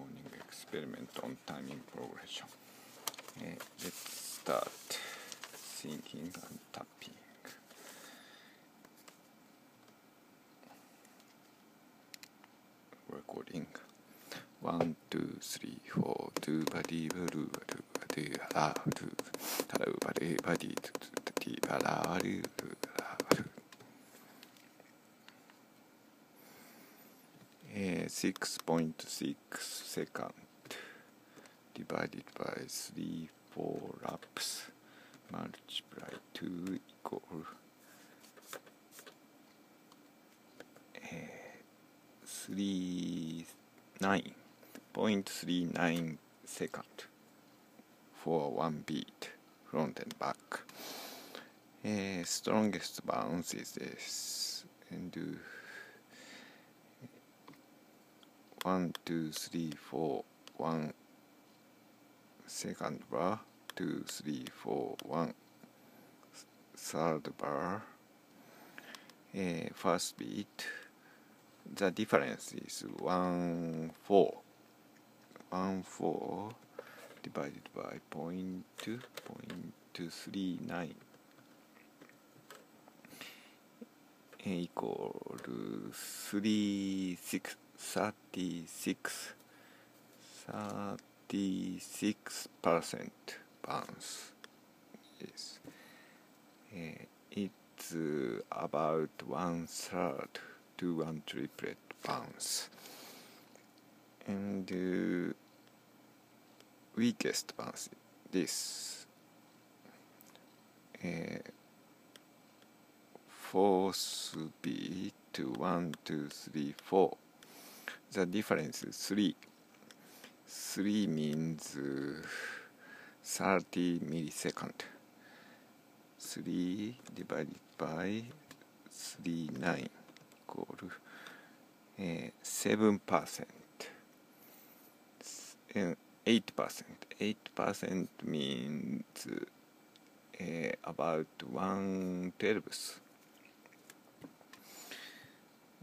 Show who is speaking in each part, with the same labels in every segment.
Speaker 1: morning experiment on timing progression. Uh, let's start thinking and tapping. Recording. One, two, three, four, do body, do do do la do, hello body, body, do do do la do 6.6 second divided by 3 4 laps multiply 2 equal uh, 3 9.39 second for one beat front and back. Uh, strongest bounce is this and do one, two, three, four, one. Second bar, two, three, four, one. Third bar, uh, first beat. The difference is one, four. One, four divided by point two, point two, three, nine. equal three, six. 36 36 percent bounce. Yes. Uh, it's about one third to one triplet bounce. And uh, weakest bounce this uh, fourth beat one two three four the difference 3 3 means 30 millisecond 3 divided by 39 equal、えー、7% and 8% 8% means、えー、about 1 twelfth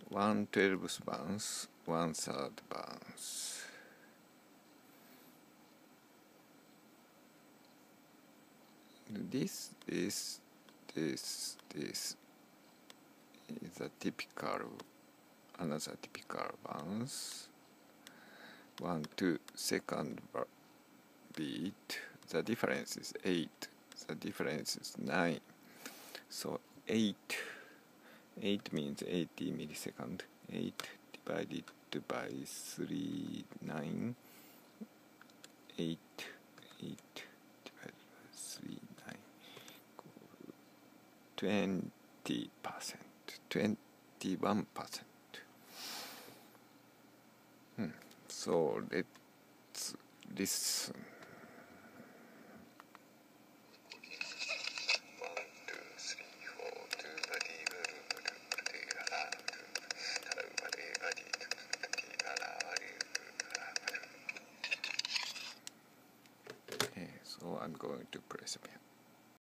Speaker 1: 1 twelfth bounce one third bounce. This, this, this, this is a typical, another typical bounce. One, two, second beat. The difference is eight. The difference is nine. So eight, eight means eighty millisecond. Eight divided by 3 9 8 8 divided by 3 9 20 percent. 21 percent. Hmm. so let's listen so I'm going to press here